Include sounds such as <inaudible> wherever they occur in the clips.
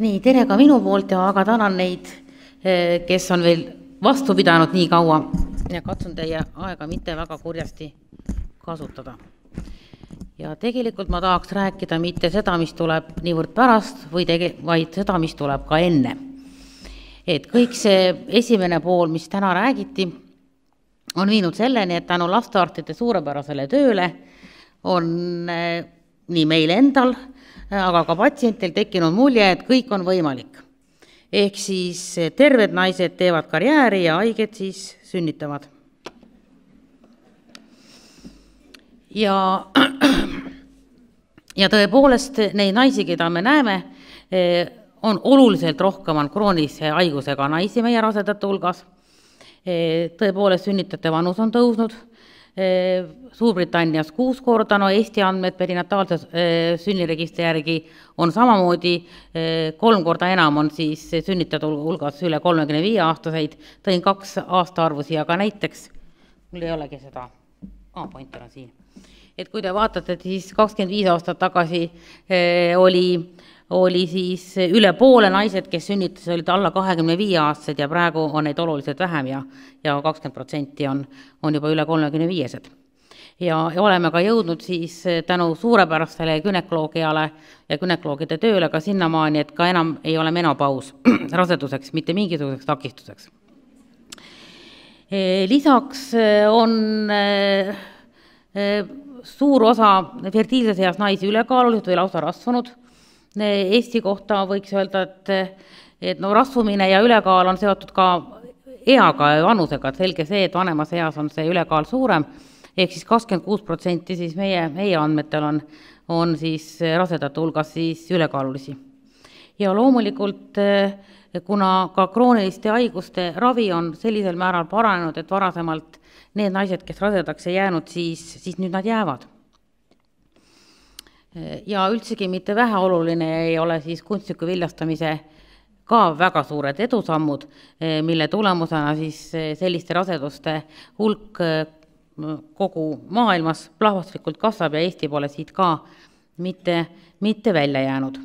nii, tere ka minu poolt ja väga tänan neid, eh, kes on veel vastu pidanud nii kaua ja katsun teie aega mitte väga kurjasti kasutada. ja tegelikult ma tahaks rääkida mitte seda, mis tuleb niivõrd pärast või tege-, vaid seda, mis tuleb ka enne. et kõik see esimene pool, mis täna räägiti, on viinud selleni, et tänu lastearstide suurepärasele tööle on eh, nii meil endal aga ka patsientil tekkinud mulje, et kõik on võimalik. ehk siis terved naised teevad karjääri ja haiged siis sünnitavad. ja, <clears throat> ja tõepoolest neid naisi, keda me näeme, on oluliselt rohkem, on kroonilise haigusega naisi meie rasedate hulgas. tõepoolest, sünnitajate vanus on tõusnud Suurbritannias kuus korda, no Eesti andmed perinataalse sünniregistri järgi on samamoodi kolm korda enam on siis sünnitajate hulgas üle kolmekümne viie aastaseid, tõin kaks aastaarvu siia ka näiteks, mul ei olegi seda, aa, pointer on siin. et kui te vaatate, siis kakskümmend viis aastat tagasi oli oli siis üle poole naised, kes sünnitas, olid alla kahekümne viie aastased ja praegu on neid oluliselt vähem ja, ja kakskümmend protsenti on, on juba üle kolmekümne viiesed. ja, ja oleme ka jõudnud siis tänu suurepärastele günekoloogiale ja günekoloogide tööle ka sinnamaani, et ka enam ei ole menopaus <clears throat> raseduseks mitte mingisuguseks takistuseks. lisaks on suur osa fertiilses eas naisi ülekaalulised või lausa rasvunud Eesti kohta võiks öelda, et, et no rasvumine ja ülekaal on seotud ka eaga ja vanusega, et selge see, et vanemas eas on see ülekaal suurem, ehk siis kakskümmend kuus protsenti siis meie, meie andmetel on, on siis rasedate hulgas siis ülekaalulisi. ja loomulikult kuna ka krooniliste haiguste ravi on sellisel määral paranenud, et varasemalt need naised, kes rasedaks ei jäänud, siis, siis nüüd nad jäävad ja üldsegi mitte väheoluline ei ole siis kunstliku viljastamise ka väga suured edusammud, mille tulemusena siis selliste raseduste hulk kogu maailmas plahvatuslikult kasvab ja Eesti pole siit ka mitte, mitte välja jäänud.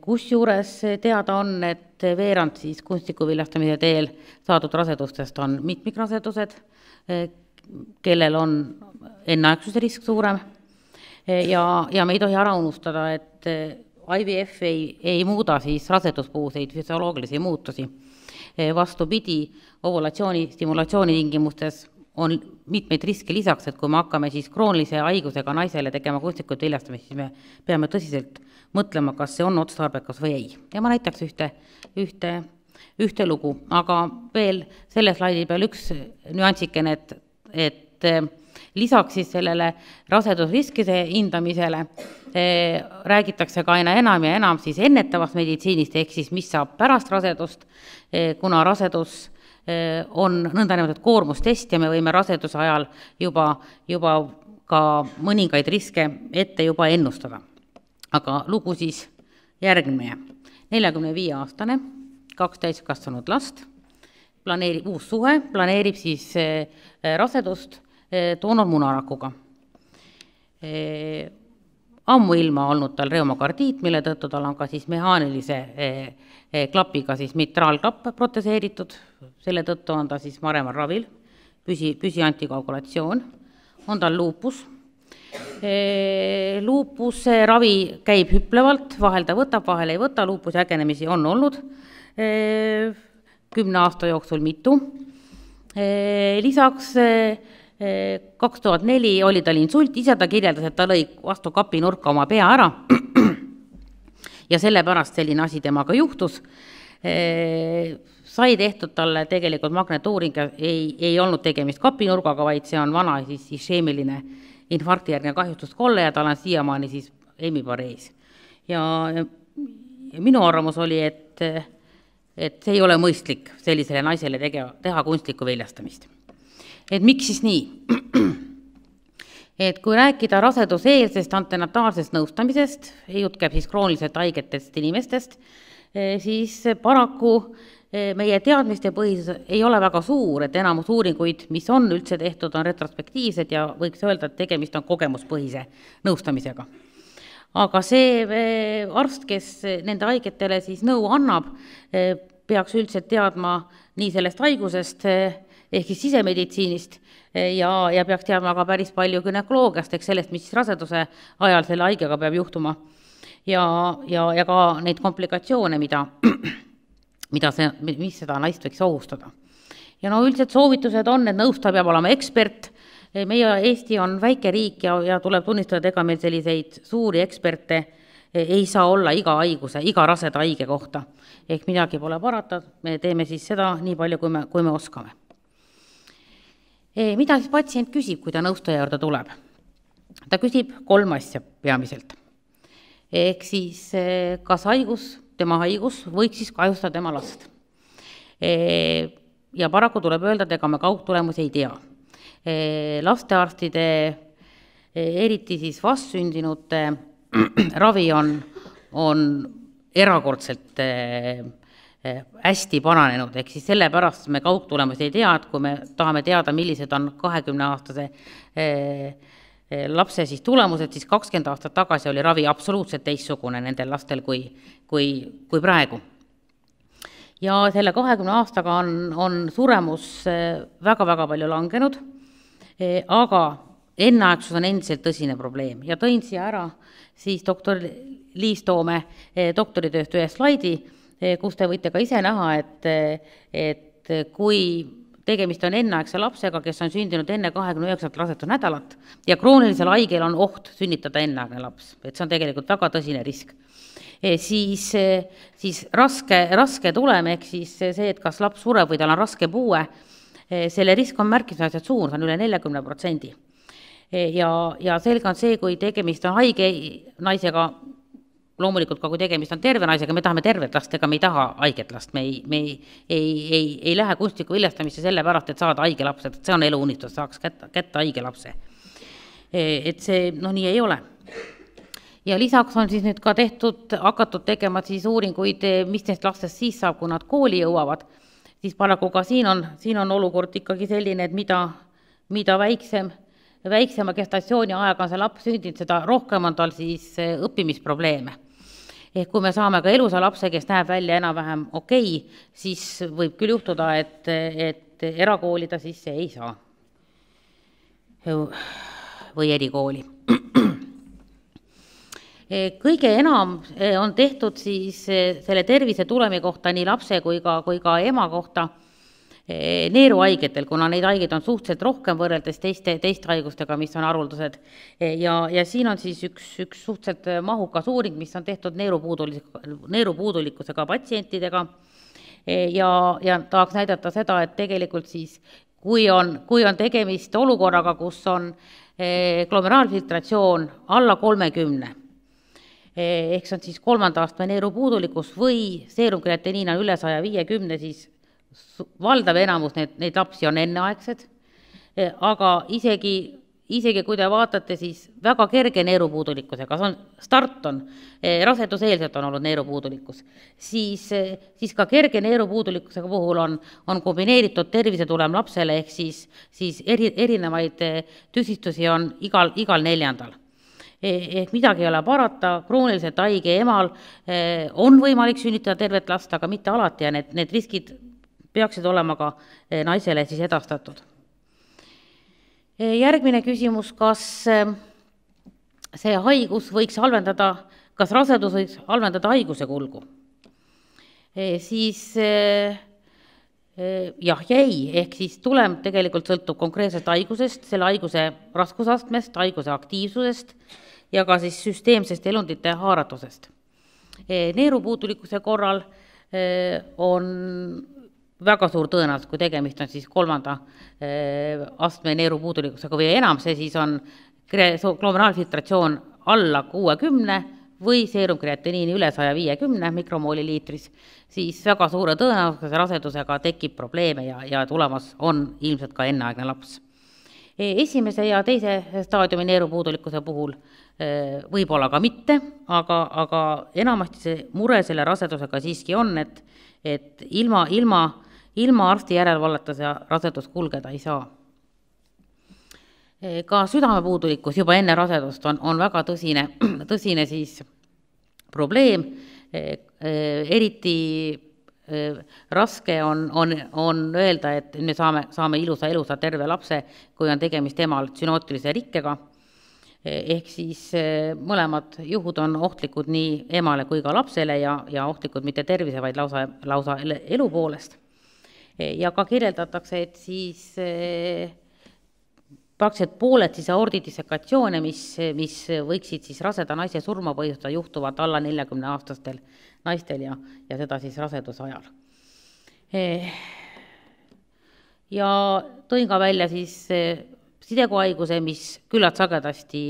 kusjuures teada on, et veerand siis kunstliku viljastamise teel saadud rasedustest on mitmikrasedused, kellel on enneaegsuse risk suurem ja, ja me ei tohi ära unustada, et eh, IVF ei, ei muuda siis raseduspuuseid füsioloogilisi muutusi. Eh, vastupidi, ovulatsiooni stimulatsiooni tingimustes on mitmeid riske lisaks, et kui me hakkame siis kroonilise haigusega naisele tegema kunstlikut viljastamist, siis me peame tõsiselt mõtlema, kas see on otstarbekas või ei. ja ma näitaks ühte, ühte, ühte lugu, aga veel selle slaidi peal üks nüansikene, et, et lisaks siis sellele rasedusriskide hindamisele eh, räägitakse ka aina enam ja enam siis ennetavast meditsiinist, ehk siis mis saab pärast rasedust eh,, kuna rasedus eh, on nõndanimetatud koormustest ja me võime raseduse ajal juba, juba ka mõningaid riske ette juba ennustada. aga lugu siis järgmine, neljakümne viie aastane, kaks täiskasvanud last, planeerib, uus suhe, planeerib siis rasedust toonud munarakuga. ammuilma olnud tal reumakardiit, mille tõttu tal on ka siis mehaanilise klapiga siis mitraalklapp proteseeritud, selle tõttu on ta siis maremal ravil, püsi, püsiantikoagulatsioon, on tal luupus, luupuse ravi käib hüplevalt, vahel ta võtab, vahel ei võta, luupuse ägenemisi on olnud kümne aasta jooksul mitu, lisaks kaks tuhat neli oli tal insult, ise ta kirjeldas, et ta lõi vastu kapinurka oma pea ära. ja sellepärast selline asi temaga juhtus. sai tehtud talle tegelikult magnetuuring ja ei, ei olnud tegemist kapinurgaga, vaid see on vana siis isheemiline infarktijärgne kahjustuskolle ja tal on siiamaani siis hemiparees. ja, minu arvamus oli, et, et see ei ole mõistlik sellisele naisele tege-, teha kunstlikku väljastamist et miks siis nii? <clears throat> et kui rääkida raseduseelsest antenataalsest nõustamisest, jutt käib siis krooniliselt haigetest inimestest, eh, siis paraku eh, meie teadmiste põhisus ei ole väga suur, et enamus uuringuid, mis on üldse tehtud, on retrospektiivsed ja võiks öelda, et tegemist on kogemuspõhise nõustamisega. aga see eh, arst, kes nende haigetele siis nõu annab, peaks üldiselt teadma nii sellest haigusest ehk siis sisemeditsiinist ja, ja peaks teadma ka päris palju günekoloogiast, ehk sellest, mis raseduse ajal selle haigega peab juhtuma. ja, ja, ja ka neid komplikatsioone, mida, <clears throat> mida see, mis seda naist võiks ohustada. ja no üldiselt soovitused on, et nõustaja peab olema ekspert, meie Eesti on väike riik ja, ja tuleb tunnistada, et ega meil selliseid suuri eksperte ei saa olla iga haiguse, iga raseda haige kohta. ehk midagi pole parata, me teeme siis seda nii palju, kui me, kui me oskame mida siis patsient küsib, kui ta nõustaja juurde tuleb? ta küsib kolm asja peamiselt. ehk siis, kas haigus, tema haigus võiks siis kahjustada tema last. ja paraku tuleb öelda, et ega me kaugtulemusi ei tea. lastearstide, eriti siis vastsündinute <clears throat> ravi on, on erakordselt Eh, hästi paranenud, ehk siis sellepärast me kaugtulemusi ei tea, et kui me tahame teada, millised on kahekümneaastase eh, eh, lapse siis tulemused, siis kakskümmend aastat tagasi oli ravi absoluutselt teistsugune nendel lastel kui, kui, kui praegu. ja selle kahekümne aastaga on, on suremus väga-väga palju langenud, aga enneaegsus on endiselt tõsine probleem ja tõin siia ära siis doktor Liis Toome doktoritööst ühe slaidi Eh, kus te võite ka ise näha, et, et kui tegemist on enneaegse lapsega, kes on sündinud enne kahekümne üheksat rasedusnädalat ja kroonilisel haigel on oht sünnitada enneaegne laps, et see on tegelikult väga tõsine risk. E, siis, siis raske, raske tulem, ehk siis see, et kas laps sureb või tal on raske puue, e, selle risk on märkimisväärselt suur, see on üle neljakümne protsendi. E, ja, ja selge on see, kui tegemist on haige naisega, loomulikult ka, kui tegemist on terve naisega, me tahame tervet last, ega me ei taha haiget last, me ei, me ei, ei, ei, ei lähe kunstlikku viljastamisse sellepärast, et saada haige laps, et see on eluunistus, saaks kätte, kätte haige lapse. E, et see noh, nii ei ole. ja lisaks on siis nüüd ka tehtud, hakatud tegema siis uuringuid, mis neist lastest siis saab, kui nad kooli jõuavad, siis paraku ka siin on, siin on olukord ikkagi selline, et mida, mida väiksem väiksema gestatsiooniajaga on see laps sündinud, seda rohkem on tal siis õppimisprobleeme ehk kui me saame ka elusa lapse, kes näeb välja enam-vähem okei okay,, siis võib küll juhtuda, et, et erakooli ta sisse ei saa. või erikooli. <clears throat> kõige enam on tehtud siis selle tervisetulemi kohta nii lapse kui ka, kui ka ema kohta Eh, neeruhaigetel, kuna neid haigeid on suhteliselt rohkem võrreldes teiste, teiste haigustega, mis on haruldased. Eh, ja, ja siin on siis üks, üks suhteliselt mahukas uuring, mis on tehtud neerupuudulik-, neerupuudulikkusega patsientidega eh, ja, ja tahaks näidata seda, et tegelikult siis kui on, kui on tegemist olukorraga, kus on glomeraalfiltratsioon alla kolmekümne, ehk see on siis kolmanda astme neerupuudulikkus või seerumkreatiniin on üle saja viiekümne, siis valdav enamus neid, neid lapsi on enneaegsed, e, aga isegi, isegi kui te vaatate, siis väga kerge neerupuudulikkusega, see on, start on, e, raseduseelselt on olnud neerupuudulikkus, siis, e, siis ka kerge neerupuudulikkusega puhul on, on kombineeritud tervisetulem lapsele, ehk siis, siis eri, erinevaid tüsistusi on igal, igal neljandal. Ehk midagi ei ole parata, krooniliselt haige emal on võimalik sünnitada tervet last, aga mitte alati ja need, need riskid peaksid olema ka eh, naisele siis edastatud. Eh, järgmine küsimus, kas eh, see haigus võiks halvendada, kas rasedus võiks halvendada haiguse kulgu? siis jah ja ei, ehk siis tulem tegelikult sõltub konkreetsest haigusest, selle haiguse raskusastmest, haiguse aktiivsusest ja ka siis süsteemsest elundite haaratusest. neerupuudulikkuse korral on väga suur tõenäosus, kui tegemist on siis kolmanda äh, astme neerupuudulikkusega või enam, see siis on glomeraalfiltratsioon alla kuuekümne või seerumkreatiniini üle saja viiekümne mikromooli liitris, siis väga suure tõenäosusega rasedusega tekib probleeme ja, ja tulemas on ilmselt ka enneaegne laps. E, esimese ja teise staadiumi neerupuudulikkuse puhul e, võib-olla ka mitte, aga, aga enamasti see mure selle rasedusega siiski on, et, et ilma, ilma ilma arsti järelevalveta see rasedus kulgeda ei saa. ka südamepuudulikkus juba enne rasedust on, on väga tõsine, tõsine siis probleem, eriti raske on, on, on öelda, et me saame, saame ilusa elusa terve lapse, kui on tegemist emal tsünootilise rikkega, ehk siis mõlemad juhud on ohtlikud nii emale kui ka lapsele ja, ja ohtlikud mitte tervise, vaid lausa, lausa elu poolest. Ja ka kirjeldatakse, et siis praktiliselt pooled siis aordidissekatsioone, mis, mis võiksid siis raseda naise surma põhjustada, juhtuvad alla neljakümneaastastel naistel ja, ja seda siis raseduse ajal. ja tõin ka välja siis sidekohaiguse, mis küllalt sagedasti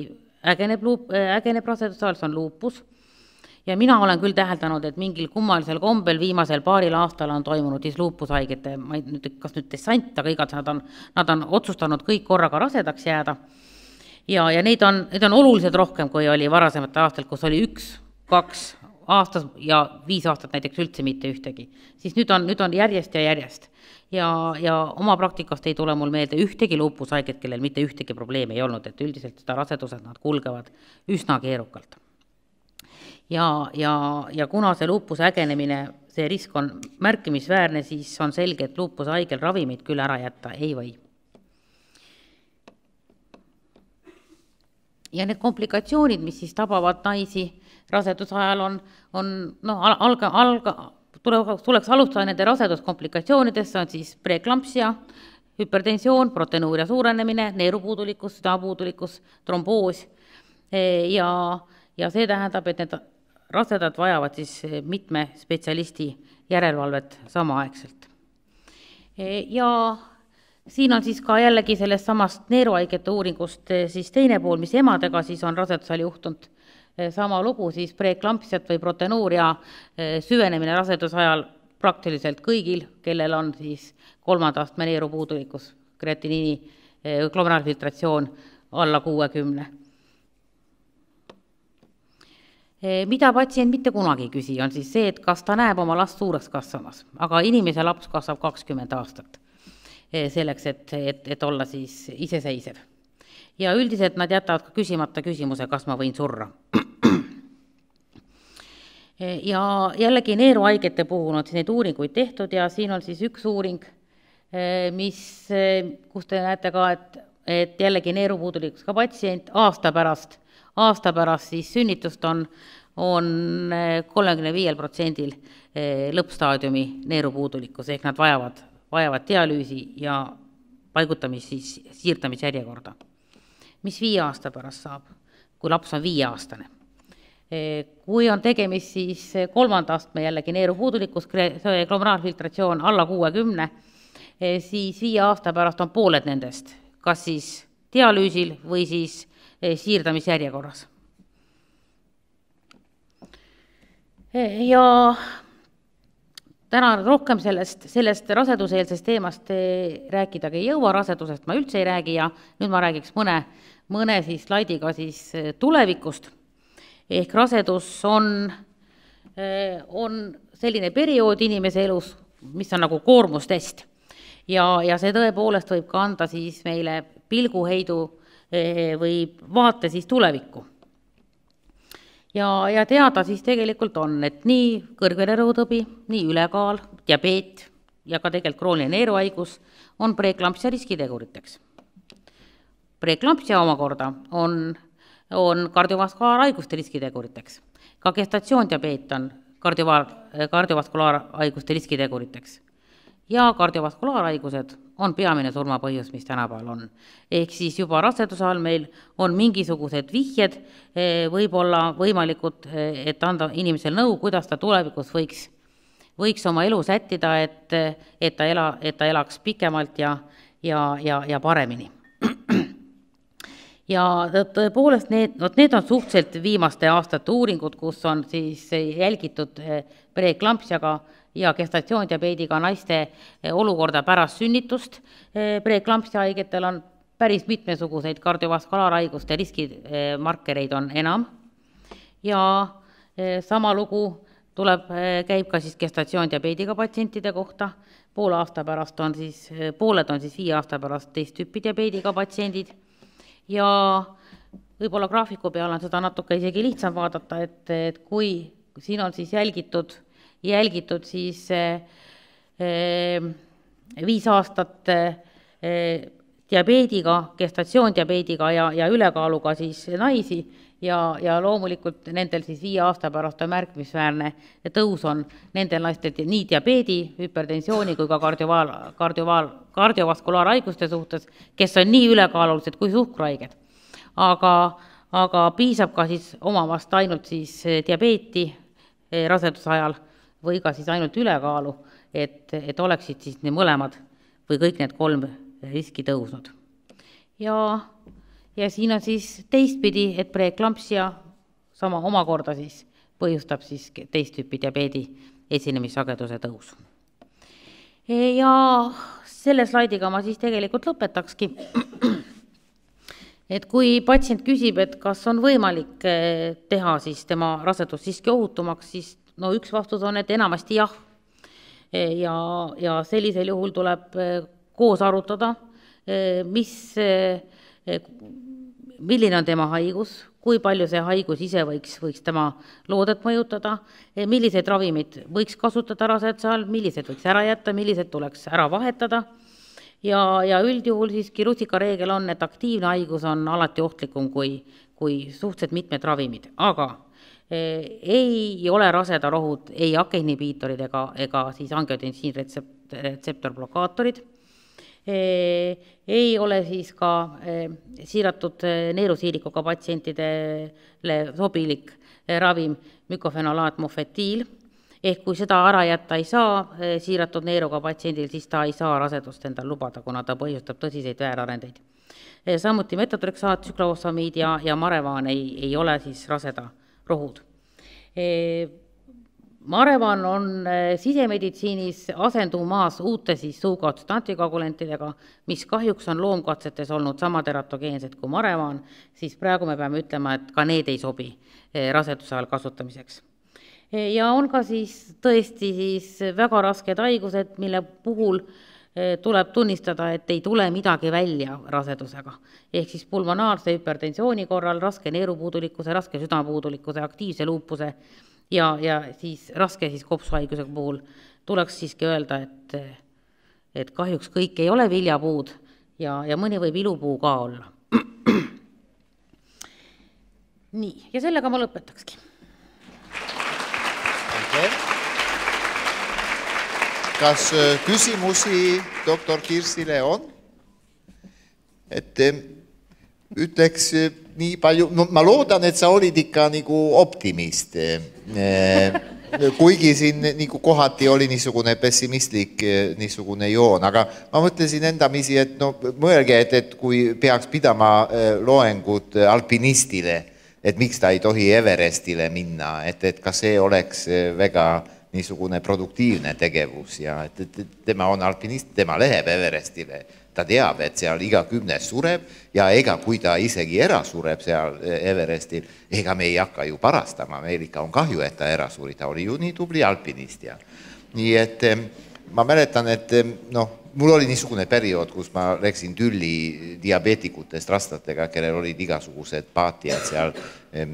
ägeneb luup, ägeneb raseduse ajal, see on luupus ja mina olen küll täheldanud, et mingil kummalisel kombel viimasel paaril aastal on toimunud siis luupushaigete, ma ei nüüd, kas nüüd dessant, aga igatahes nad on, nad on otsustanud kõik korraga rasedaks jääda. ja, ja neid on, neid on oluliselt rohkem, kui oli varasematel aastatel, kus oli üks, kaks aastas ja viis aastat näiteks üldse mitte ühtegi. siis nüüd on, nüüd on järjest ja järjest. ja, ja oma praktikast ei tule mul meelde ühtegi luupushaiget, kellel mitte ühtegi probleemi ei olnud, et üldiselt seda rasedused, nad kulgevad üsna keerukalt ja, ja, ja kuna see luupuse ägenemine, see risk on märkimisväärne, siis on selge, et luupuse haigel ravimeid küll ära jätta ei või. ja need komplikatsioonid, mis siis tabavad naisi raseduse ajal, on, on noh, alga, alga, tuleks, tuleks alustada nende raseduskomplikatsioonidest, see on siis preeklampsia, hüpertensioon, proteinuuria suurenemine, neerupuudulikkus, südamepuudulikkus, tromboos ja, ja see tähendab, et need rasedad vajavad siis eh, mitme spetsialisti järelevalvet samaaegselt. Eh, ja siin on siis ka jällegi sellest samast neeruhaigete uuringust eh, siis teine pool, mis emadega siis on rasedusel juhtunud, sama lugu siis preeklampsiat või proteinuuria süvenemine raseduse ajal praktiliselt kõigil, kellel on siis kolmanda astme neerupuudulikkus, kreatiniini glomeraalfiltratsioon alla kuuekümne Eh, mida patsient mitte kunagi ei küsi, on siis see, et kas ta näeb oma last suureks kasvamas, aga inimese laps kasvab kakskümmend aastat. Eh, selleks, et, et, et olla siis iseseisev. ja üldiselt nad jätavad ka küsimata küsimuse, kas ma võin surra. <clears throat> Eh, ja jällegi neeruhaigete puhul on siis neid uuringuid tehtud ja siin on siis üks uuring, mis, kus te näete ka, et, et jällegi neerupuudulikkusega patsient aasta pärast aasta pärast siis sünnitust on, on eh, kolmekümne viiel protsendil eh, lõppstaadiumi neerupuudulikkus, ehk nad vajavad, vajavad dialüüsi ja paigutamist siis siirdamisjärjekorda. mis viie aasta pärast saab, kui laps on viieaastane? Eh, kui on tegemist siis kolmanda astme jällegi neerupuudulikkus, glomeraalfiltratsioon alla kuuekümne, siis viie aasta pärast on pooled nendest kas siis dialüüsil või siis Eh, siirdamisjärjekorras. Eh, ja täna rohkem sellest, sellest raseduseelsest teemast eh, rääkidagi ei jõua, rasedusest ma üldse ei räägi ja nüüd ma räägiks mõne, mõne siis slaidiga siis tulevikust. ehk rasedus on, on selline periood inimese elus, mis on nagu koormustest. Ja, ja see tõepoolest võib ka anda siis meile pilguheidu Eh, või vaate siis tulevikku. ja, ja teada siis tegelikult on, et nii kõrgvererõhutõbi, nii ülekaal, diabeet ja ka tegelikult krooniline neeruhaigus on preeklampsia riskiteguriteks. preeklampsia omakorda on, on kardiovaskulaarhaiguste riskiteguriteks. ka gestatsioondiabeet on kardiovaar, kardiovaskulaarhaiguste riskiteguriteks ja kardiovaskulaarhaigused on peamine surmapõhjus, mis tänapäeval on. ehk siis juba raseduse all meil on mingisugused vihjed eh, võib-olla võimalikud, eh, et anda inimesele nõu, kuidas ta tulevikus võiks, võiks oma elu sättida, et, et ta ela, et ta elaks pikemalt ja, ja, ja, ja paremini <clears throat> ja tõepoolest need, vot need on suhteliselt viimaste aastate uuringud, kus on siis jälgitud eh, preeklampsiaga äh, ja gestatsioondiabeediga naiste eh, olukorda pärast sünnitust. Eh, preeklampsia haigetel on päris mitmesuguseid kardiovaskulaarhaiguste riskimarkereid on enam. Ja eh, sama lugu tuleb, käib ka siis gestatsioondiabeediga patsientide kohta, poole aasta pärast on siis, pooled on siis viie aasta pärast teist tüüpi diabeediga patsiendid. Ja võib-olla graafiku peal on seda natuke isegi lihtsam vaadata, et, et kui siin on siis jälgitud, jälgitud siis eh, eh viis aastat eh, diabeediga, gestatsioondiabeediga ja, ja ülekaaluga siis naisi ja, ja loomulikult nendel siis viie aasta pärast on märkimisväärne tõus on nendel naistel nii diabeedi, hüpertensiooni kui ka kardiovaal, kardiovaal, kardiovaskulaarhaiguste suhtes, kes on nii ülekaalulised kui suhkruhaiged. aga, aga piisab ka siis omavast ainult siis diabeeti raseduse ajal või ka siis ainult ülekaalu, et, et oleksid siis need mõlemad või kõik need kolm riski tõusnud. ja ja siin on siis teistpidi, et preeklampsia sama omakorda siis põhjustab siis teist tüüpi diabeedi esinemissageduse tõusu. ja selle slaidiga ma siis tegelikult lõpetakski. et kui patsient küsib, et kas on võimalik eh, teha siis tema rasedus siiski ohutumaks, siis no üks vastus on, et enamasti jah. ja, ja sellisel juhul tuleb eh, koos arutada, eh, mis milline on tema haigus, kui palju see haigus ise võiks, võiks tema loodet mõjutada, milliseid ravimeid võiks kasutada raseduse all, millised võiks ära jätta, millised tuleks ära vahetada ja, ja üldjuhul siiski rusikareegel on, et aktiivne haigus on alati ohtlikum kui, kui suhteliselt mitmed ravimid, aga ei ole rasedarohud ei akeinibiitorid ega, ega siis angiotensiinretsept-, retseptorblokaatorid ei ole siis ka siiratud neerusiirikuga patsientidele sobilik ravim mükofenolaat mofetiil, ehk kui seda ära jätta ei saa siiratud neeruga patsiendil, siis ta ei saa rasedust endal lubada, kuna ta põhjustab tõsiseid väärarendeid. samuti metotrüksaat, tsüklofosfamiid ja, ja marevaan ei, ei ole siis raseda rohud Marevan on eh, sisemeditsiinis asendumas uute siis suukaotuste antikoagulentidega, mis kahjuks on loomkatsetes olnud sama teratogeensed kui Marevan, siis praegu me peame ütlema, et ka need ei sobi eh, raseduse ajal kasutamiseks. Eh, ja on ka siis tõesti siis väga rasked haigused, mille puhul tuleb tunnistada, et ei tule midagi välja rasedusega. ehk siis pulmonaarse hüpertensiooni korral, raske neerupuudulikkuse, raske südamepuudulikkuse, aktiivse luupuse ja, ja siis raske siis kopsuhaiguse puhul tuleks siiski öelda, et, et kahjuks kõik ei ole viljapuud ja, ja mõni võib ilupuu ka olla. <clears throat> nii, ja sellega ma lõpetakski. Kas äh, küsimusi doktor Kirsile on? et äh, ütleks äh, nii palju, no ma loodan, et sa olid ikka nagu optimist Äh, kuigi siin nagu kohati oli niisugune pessimistlik äh, niisugune joon, aga ma mõtlesin endamisi, et no mõelge, et, et kui peaks pidama äh, loengut alpinistile, et miks ta ei tohi Everestile minna, et, et kas see oleks väga niisugune produktiivne tegevus ja et, et tema on alpinist, tema läheb Everestile. Ta teab, et seal iga kümnes sureb ja ega kui ta isegi ära sureb seal eh, Everestil, ega me ei hakka ju parastama, meil ikka on kahju, et ta ära suri, ta oli ju nii tubli alpinist ja nii et ma mäletan, et noh, mul oli niisugune periood, kus ma läksin tülli diabeetikutest rastatega, kellel olid igasugused paatiad seal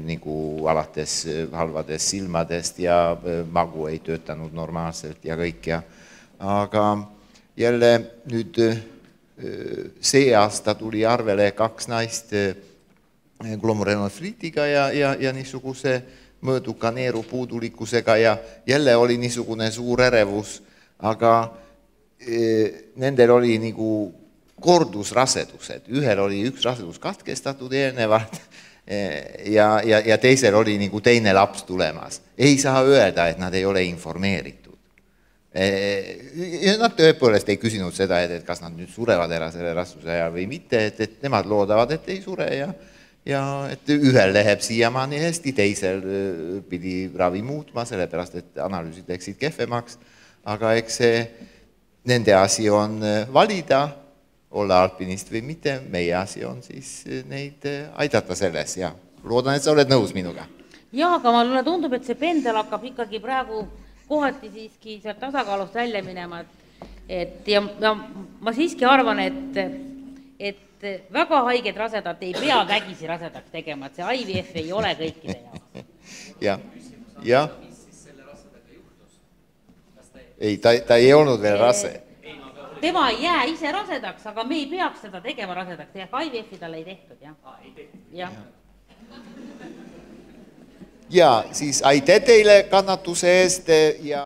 nagu alates eh, halvadest silmadest ja eh, magu ei töötanud normaalselt ja kõik ja aga jälle nüüd see aasta tuli arvele kaks naist glomerulonephriitiga ja, ja, ja niisuguse mõõduka neerupuudulikkusega ja jälle oli niisugune suur ärevus, aga nendel oli nagu kordusrasedused, ühel oli üks rasedus katkestatud eelnevalt <laughs> ja, ja, ja teisel oli nagu teine laps tulemas. ei saa öelda, et nad ei ole informeeritud. Nad tõepoolest ei küsinud seda, et, et kas nad nüüd surevad ära selle rasvuse ajal või mitte, et, et nemad loodavad, et ei sure ja ja et ühel läheb siiamaani hästi, teisel pidi ravi muutma, sellepärast et analüüsid läksid kehvemaks, aga eks see nende asi on valida, olla alpinist või mitte, meie asi on siis neid aidata selles ja loodan, et sa oled nõus minuga. jaa, aga mulle tundub, et see pendel hakkab ikkagi praegu kohati siiski sealt tasakaalust välja minema, et et ja, ja ma siiski arvan, et, et väga haiget rasedat ei pea vägisi rasedaks tegema, et see IVF ei ole kõikide jaoks. <laughs> jah, jah. Ei, ta, ta ei olnud veel rase. tema ei jää ise rasedaks, aga me ei peaks teda tegema rasedaks, ehk IVF-i talle ei tehtud, jah. jah ja siis aitäh teile kannatuse eest ja